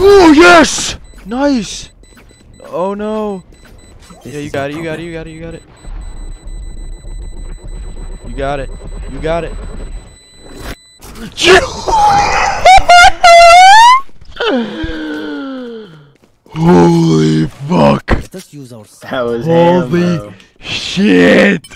Oh yes! Nice! Oh no! Yeah, you got it, you got it, you got it, you got it. You got it. You got it. Holy fuck! Let us use our Holy ammo. shit!